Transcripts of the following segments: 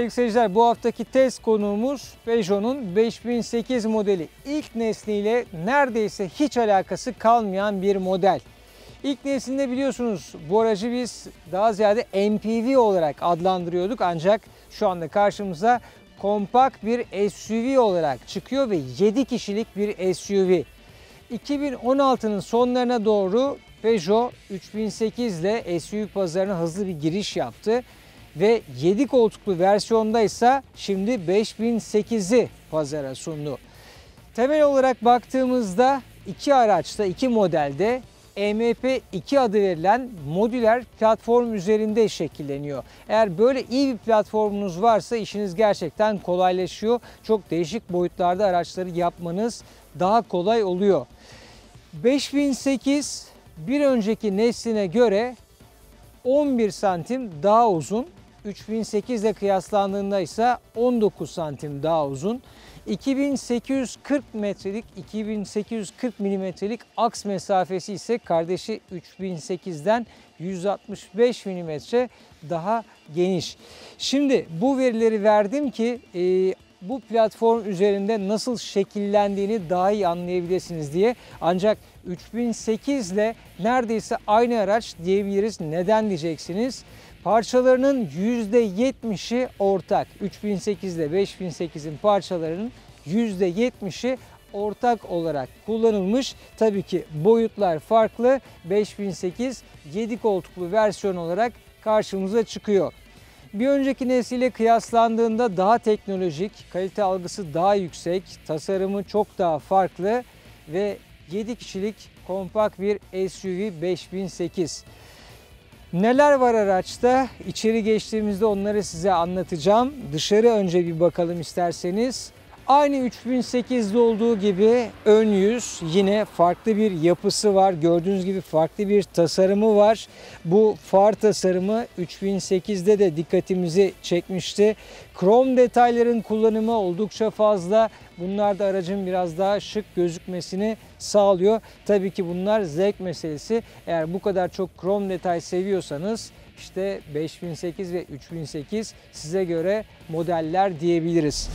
Sevgili seyirciler bu haftaki test konuğumuz Peugeot'un 5008 modeli. İlk nesliyle neredeyse hiç alakası kalmayan bir model. İlk neslinde biliyorsunuz bu aracı biz daha ziyade MPV olarak adlandırıyorduk ancak şu anda karşımıza kompakt bir SUV olarak çıkıyor ve 7 kişilik bir SUV. 2016'nın sonlarına doğru Peugeot 3008 ile SUV pazarına hızlı bir giriş yaptı ve 7 koltuklu versiyonda ise şimdi 5008'i pazara sundu. Temel olarak baktığımızda iki araçta, iki modelde EMP2 adı verilen modüler platform üzerinde şekilleniyor. Eğer böyle iyi bir platformunuz varsa işiniz gerçekten kolaylaşıyor. Çok değişik boyutlarda araçları yapmanız daha kolay oluyor. 5008 bir önceki nesline göre 11 santim daha uzun. 3008 ile kıyaslandığında ise 19 santim daha uzun. 2840 metrelik 2840 milimetrelik aks mesafesi ise kardeşi 3008'den 165 milimetre daha geniş. Şimdi bu verileri verdim ki e, bu platform üzerinde nasıl şekillendiğini daha iyi anlayabilirsiniz diye. Ancak 3008 ile neredeyse aynı araç diyebiliriz. Neden diyeceksiniz? Parçalarının %70'i ortak. 3008 ile 5008'in parçalarının %70'i ortak olarak kullanılmış. Tabii ki boyutlar farklı. 5008 7 koltuklu versiyon olarak karşımıza çıkıyor. Bir önceki nesile kıyaslandığında daha teknolojik, kalite algısı daha yüksek, tasarımı çok daha farklı ve 7 kişilik kompakt bir SUV 5008. Neler var araçta? İçeri geçtiğimizde onları size anlatacağım. Dışarı önce bir bakalım isterseniz. Aynı 3008'de olduğu gibi ön yüz yine farklı bir yapısı var. Gördüğünüz gibi farklı bir tasarımı var. Bu far tasarımı 3008'de de dikkatimizi çekmişti. Krom detayların kullanımı oldukça fazla. Bunlar da aracın biraz daha şık gözükmesini sağlıyor. Tabii ki bunlar zevk meselesi. Eğer bu kadar çok krom detay seviyorsanız işte 5008 ve 3008 size göre modeller diyebiliriz.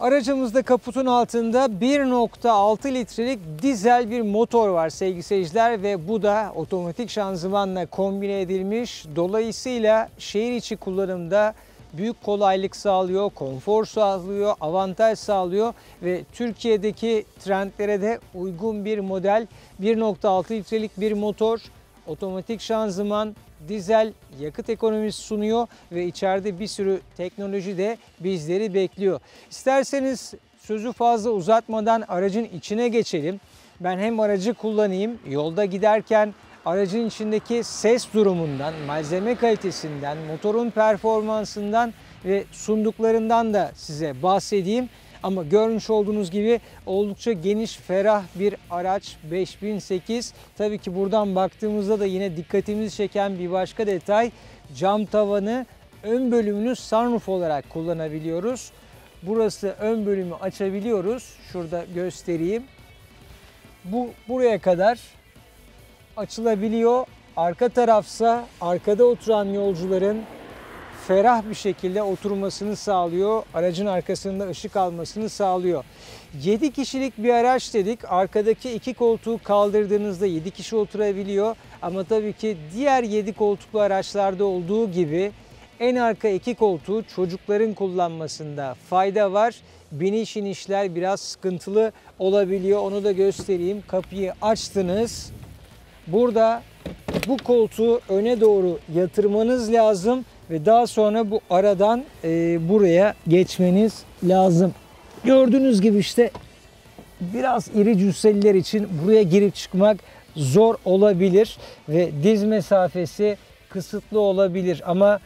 Aracımızda kaputun altında 1.6 litrelik dizel bir motor var sevgili seyirciler ve bu da otomatik şanzımanla kombine edilmiş. Dolayısıyla şehir içi kullanımda büyük kolaylık sağlıyor, konfor sağlıyor, avantaj sağlıyor ve Türkiye'deki trendlere de uygun bir model. 1.6 litrelik bir motor, otomatik şanzıman, dizel yakıt ekonomisi sunuyor ve içeride bir sürü teknoloji de bizleri bekliyor. İsterseniz sözü fazla uzatmadan aracın içine geçelim. Ben hem aracı kullanayım, yolda giderken aracın içindeki ses durumundan, malzeme kalitesinden, motorun performansından ve sunduklarından da size bahsedeyim. Ama görmüş olduğunuz gibi oldukça geniş, ferah bir araç 5008. Tabii ki buradan baktığımızda da yine dikkatimizi çeken bir başka detay cam tavanı ön bölümünü sunroof olarak kullanabiliyoruz. Burası ön bölümü açabiliyoruz. Şurada göstereyim. Bu buraya kadar açılabiliyor. Arka tarafsa arkada oturan yolcuların ferah bir şekilde oturmasını sağlıyor. Aracın arkasında ışık almasını sağlıyor. 7 kişilik bir araç dedik. Arkadaki iki koltuğu kaldırdığınızda 7 kişi oturabiliyor. Ama tabii ki diğer 7 koltuklu araçlarda olduğu gibi en arka iki koltuğu çocukların kullanmasında fayda var. Biniş inişler biraz sıkıntılı olabiliyor. Onu da göstereyim. Kapıyı açtınız. Burada bu koltuğu öne doğru yatırmanız lazım ve daha sonra bu aradan e, buraya geçmeniz lazım. Gördüğünüz gibi işte biraz iri cüsseliler için buraya girip çıkmak zor olabilir ve diz mesafesi kısıtlı olabilir ama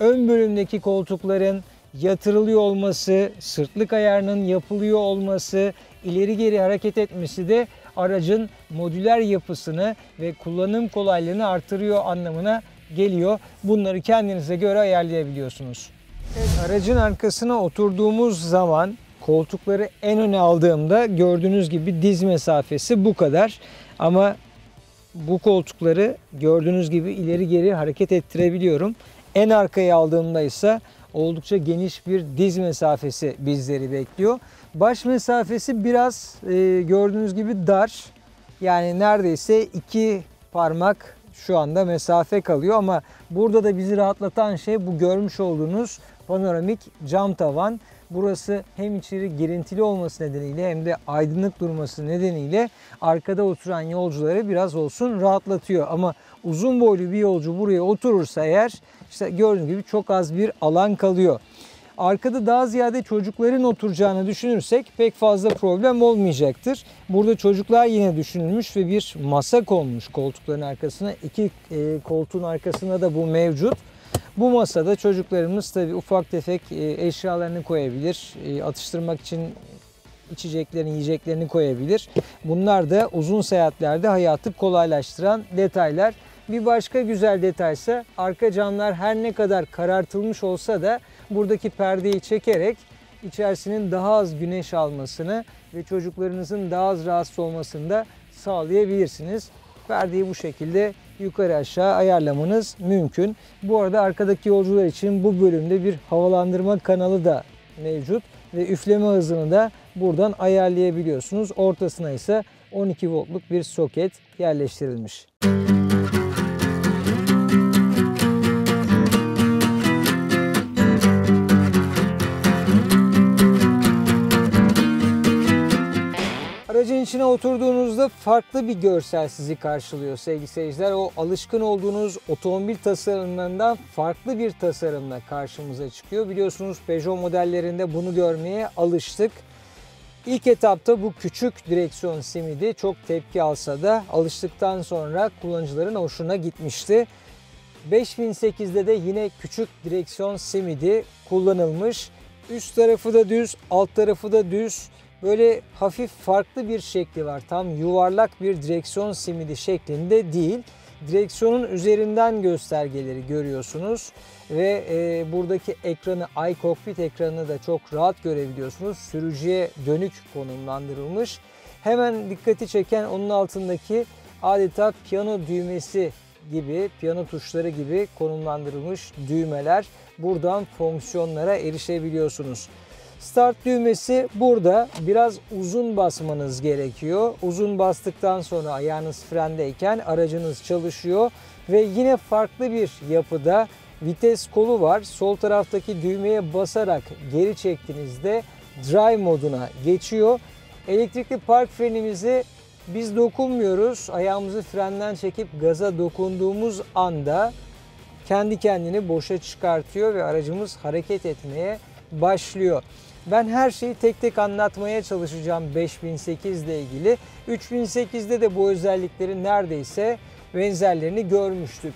ön bölümdeki koltukların yatırılıyor olması, sırtlık ayarının yapılıyor olması, ileri geri hareket etmesi de aracın modüler yapısını ve kullanım kolaylığını artırıyor anlamına geliyor. Bunları kendinize göre ayarlayabiliyorsunuz. Evet, aracın arkasına oturduğumuz zaman koltukları en öne aldığımda gördüğünüz gibi diz mesafesi bu kadar. Ama bu koltukları gördüğünüz gibi ileri geri hareket ettirebiliyorum. En arkaya aldığımda ise oldukça geniş bir diz mesafesi bizleri bekliyor. Baş mesafesi biraz e, gördüğünüz gibi dar. Yani neredeyse iki parmak şu anda mesafe kalıyor ama burada da bizi rahatlatan şey bu görmüş olduğunuz panoramik cam tavan. Burası hem içeri girintili olması nedeniyle hem de aydınlık durması nedeniyle arkada oturan yolcuları biraz olsun rahatlatıyor. Ama uzun boylu bir yolcu buraya oturursa eğer işte gördüğünüz gibi çok az bir alan kalıyor. Arkada daha ziyade çocukların oturacağını düşünürsek pek fazla problem olmayacaktır. Burada çocuklar yine düşünülmüş ve bir masa konmuş koltukların arkasına. İki e, koltuğun arkasında da bu mevcut. Bu masada çocuklarımız tabii ufak tefek e, eşyalarını koyabilir. E, atıştırmak için içeceklerini, yiyeceklerini koyabilir. Bunlar da uzun seyahatlerde hayatı kolaylaştıran detaylar. Bir başka güzel detaysa arka camlar her ne kadar karartılmış olsa da buradaki perdeyi çekerek içerisinin daha az güneş almasını ve çocuklarınızın daha az rahatsız olmasını da sağlayabilirsiniz. Perdeyi bu şekilde yukarı aşağı ayarlamanız mümkün. Bu arada arkadaki yolcular için bu bölümde bir havalandırma kanalı da mevcut ve üfleme hızını da buradan ayarlayabiliyorsunuz. Ortasına ise 12 voltluk bir soket yerleştirilmiş. Aracın oturduğunuzda farklı bir görsel sizi karşılıyor sevgili seyirciler. O alışkın olduğunuz otomobil tasarımlarından farklı bir tasarımla karşımıza çıkıyor. Biliyorsunuz Peugeot modellerinde bunu görmeye alıştık. İlk etapta bu küçük direksiyon simidi çok tepki alsa da alıştıktan sonra kullanıcıların hoşuna gitmişti. 5008'de de yine küçük direksiyon simidi kullanılmış. Üst tarafı da düz, alt tarafı da düz böyle hafif farklı bir şekli var. Tam yuvarlak bir direksiyon simidi şeklinde değil. Direksiyonun üzerinden göstergeleri görüyorsunuz ve e, buradaki ekranı iCockpit ekranını da çok rahat görebiliyorsunuz. Sürücüye dönük konumlandırılmış. Hemen dikkati çeken onun altındaki adeta piyano düğmesi gibi, piyano tuşları gibi konumlandırılmış düğmeler. Buradan fonksiyonlara erişebiliyorsunuz. Start düğmesi burada. Biraz uzun basmanız gerekiyor. Uzun bastıktan sonra ayağınız frendeyken aracınız çalışıyor ve yine farklı bir yapıda vites kolu var. Sol taraftaki düğmeye basarak geri çektiğinizde drive moduna geçiyor. Elektrikli park frenimizi biz dokunmuyoruz. Ayağımızı frenden çekip gaza dokunduğumuz anda kendi kendini boşa çıkartıyor ve aracımız hareket etmeye başlıyor. Ben her şeyi tek tek anlatmaya çalışacağım 5008 ile ilgili. 3008'de de bu özellikleri neredeyse benzerlerini görmüştük.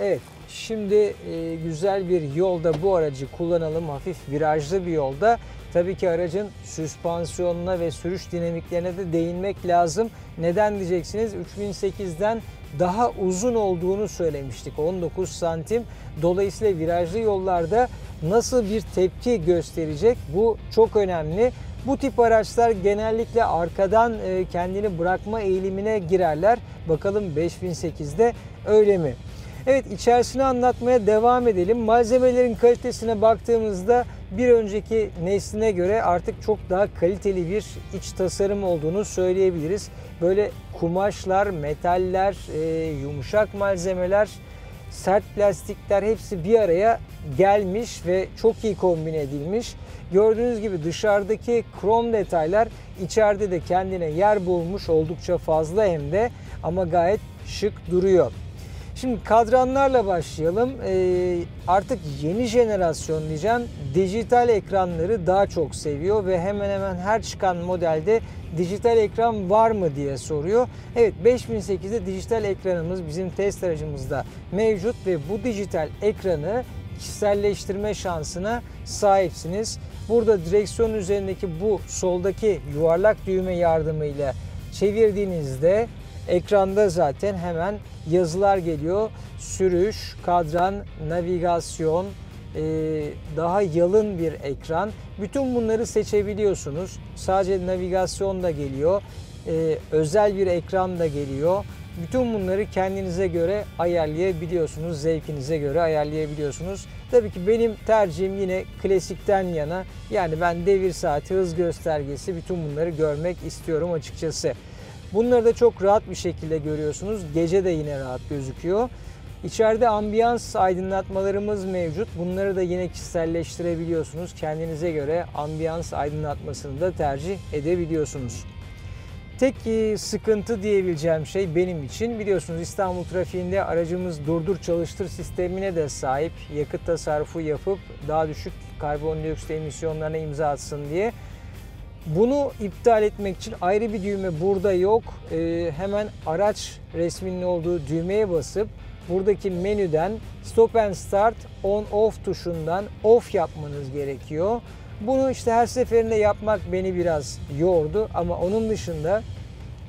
Evet, şimdi e, güzel bir yolda bu aracı kullanalım. Hafif virajlı bir yolda. Tabii ki aracın süspansiyonuna ve sürüş dinamiklerine de değinmek lazım. Neden diyeceksiniz? 3008'den daha uzun olduğunu söylemiştik 19 santim. Dolayısıyla virajlı yollarda nasıl bir tepki gösterecek bu çok önemli. Bu tip araçlar genellikle arkadan e, kendini bırakma eğilimine girerler. Bakalım 5008'de öyle mi? Evet içerisini anlatmaya devam edelim. Malzemelerin kalitesine baktığımızda bir önceki nesline göre artık çok daha kaliteli bir iç tasarım olduğunu söyleyebiliriz. Böyle kumaşlar, metaller, e, yumuşak malzemeler, sert plastikler hepsi bir araya gelmiş ve çok iyi kombine edilmiş. Gördüğünüz gibi dışarıdaki krom detaylar içeride de kendine yer bulmuş oldukça fazla hem de ama gayet şık duruyor. Şimdi kadranlarla başlayalım. Ee, artık yeni jenerasyon diyeceğim dijital ekranları daha çok seviyor ve hemen hemen her çıkan modelde dijital ekran var mı diye soruyor. Evet 5008'de dijital ekranımız bizim test aracımızda mevcut ve bu dijital ekranı kişiselleştirme şansına sahipsiniz. Burada direksiyon üzerindeki bu soldaki yuvarlak düğme yardımıyla çevirdiğinizde ekranda zaten hemen yazılar geliyor. Sürüş, kadran, navigasyon, daha yalın bir ekran. Bütün bunları seçebiliyorsunuz. Sadece navigasyon da geliyor. Özel bir ekran da geliyor. Bütün bunları kendinize göre ayarlayabiliyorsunuz, zevkinize göre ayarlayabiliyorsunuz. Tabii ki benim tercihim yine klasikten yana. Yani ben devir saati, hız göstergesi bütün bunları görmek istiyorum açıkçası. Bunları da çok rahat bir şekilde görüyorsunuz. Gece de yine rahat gözüküyor. İçeride ambiyans aydınlatmalarımız mevcut. Bunları da yine kişiselleştirebiliyorsunuz. Kendinize göre ambiyans aydınlatmasını da tercih edebiliyorsunuz. Tek sıkıntı diyebileceğim şey benim için biliyorsunuz İstanbul trafiğinde aracımız durdur çalıştır sistemine de sahip. Yakıt tasarrufu yapıp daha düşük karbondioksit emisyonlarına imza atsın diye. Bunu iptal etmek için ayrı bir düğme burada yok. Ee, hemen araç resminin olduğu düğmeye basıp buradaki menüden Stop and Start On Off tuşundan off yapmanız gerekiyor. Bunu işte her seferinde yapmak beni biraz yordu ama onun dışında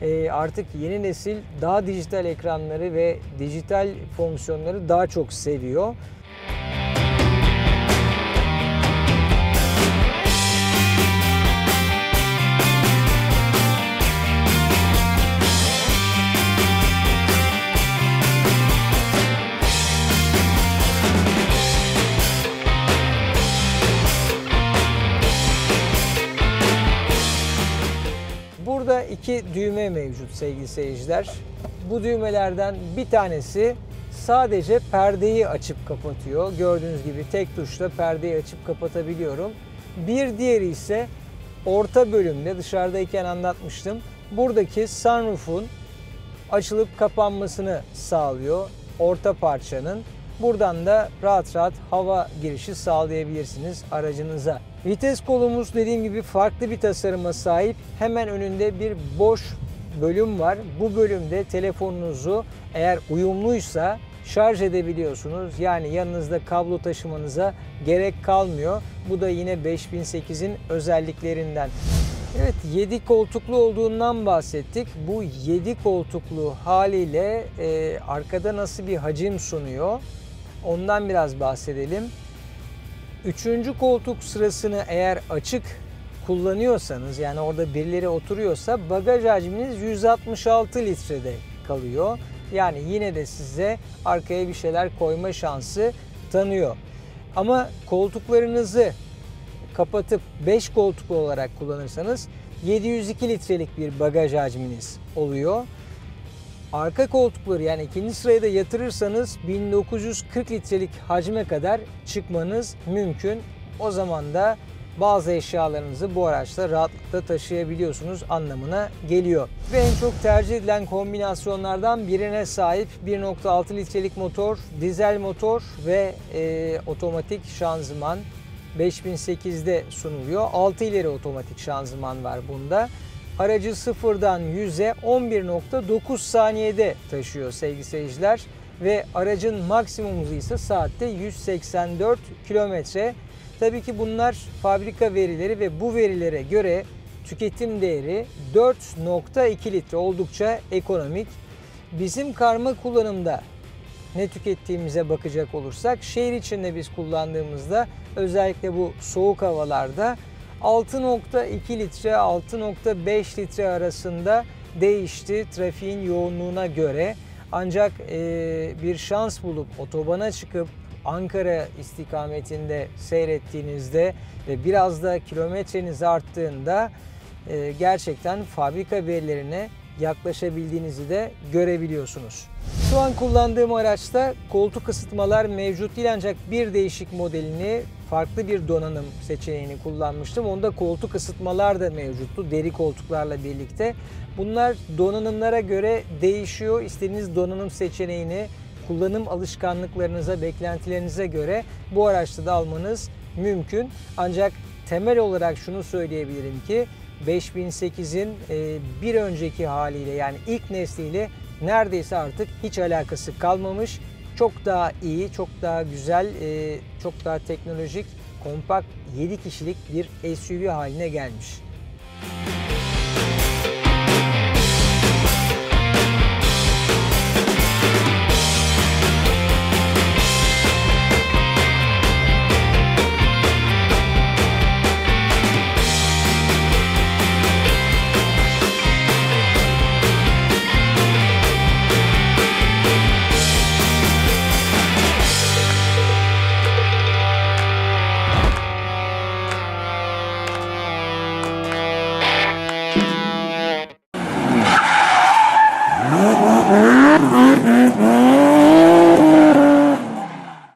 e, artık yeni nesil daha dijital ekranları ve dijital fonksiyonları daha çok seviyor. Burada iki düğme mevcut sevgili seyirciler. Bu düğmelerden bir tanesi sadece perdeyi açıp kapatıyor. Gördüğünüz gibi tek tuşla perdeyi açıp kapatabiliyorum. Bir diğeri ise orta bölümde dışarıdayken anlatmıştım. Buradaki sunroof'un açılıp kapanmasını sağlıyor orta parçanın. Buradan da rahat rahat hava girişi sağlayabilirsiniz aracınıza. Vites kolumuz dediğim gibi farklı bir tasarıma sahip. Hemen önünde bir boş bölüm var. Bu bölümde telefonunuzu eğer uyumluysa şarj edebiliyorsunuz. Yani yanınızda kablo taşımanıza gerek kalmıyor. Bu da yine 5008'in özelliklerinden. Evet 7 koltuklu olduğundan bahsettik. Bu 7 koltuklu haliyle e, arkada nasıl bir hacim sunuyor? Ondan biraz bahsedelim. Üçüncü koltuk sırasını eğer açık kullanıyorsanız yani orada birileri oturuyorsa bagaj hacminiz 166 litrede kalıyor. Yani yine de size arkaya bir şeyler koyma şansı tanıyor. Ama koltuklarınızı kapatıp 5 koltuklu olarak kullanırsanız 702 litrelik bir bagaj hacminiz oluyor. Arka koltukları yani ikinci sıraya da yatırırsanız 1940 litrelik hacme kadar çıkmanız mümkün. O zaman da bazı eşyalarınızı bu araçta rahatlıkla taşıyabiliyorsunuz anlamına geliyor. Ve en çok tercih edilen kombinasyonlardan birine sahip 1.6 litrelik motor, dizel motor ve e, otomatik şanzıman 5008'de sunuluyor. 6 ileri otomatik şanzıman var bunda. Aracı sıfırdan 100'e 11.9 saniyede taşıyor sevgili seyirciler. Ve aracın maksimum hızı ise saatte 184 kilometre. Tabii ki bunlar fabrika verileri ve bu verilere göre tüketim değeri 4.2 litre oldukça ekonomik. Bizim karma kullanımda ne tükettiğimize bakacak olursak şehir içinde biz kullandığımızda özellikle bu soğuk havalarda 6.2 litre 6.5 litre arasında değişti trafiğin yoğunluğuna göre. Ancak e, bir şans bulup otobana çıkıp Ankara istikametinde seyrettiğinizde ve biraz da kilometreniz arttığında e, gerçekten fabrika verilerine yaklaşabildiğinizi de görebiliyorsunuz. Şu an kullandığım araçta koltuk ısıtmalar mevcut değil ancak bir değişik modelini farklı bir donanım seçeneğini kullanmıştım. Onda koltuk ısıtmalar da mevcuttu deri koltuklarla birlikte. Bunlar donanımlara göre değişiyor. İstediğiniz donanım seçeneğini kullanım alışkanlıklarınıza, beklentilerinize göre bu araçta da almanız mümkün. Ancak temel olarak şunu söyleyebilirim ki 5008'in e, bir önceki haliyle yani ilk nesliyle neredeyse artık hiç alakası kalmamış. Çok daha iyi, çok daha güzel, e, çok daha teknolojik, kompakt 7 kişilik bir SUV haline gelmiş.